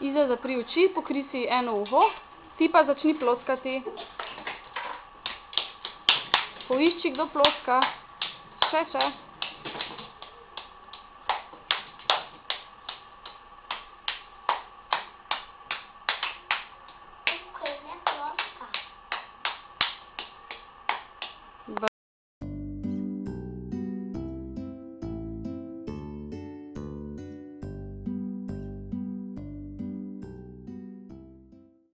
Iza zapri oči, pokri si eno uho, ti pa začni ploskati. Poišči, kdo ploska. Še, še.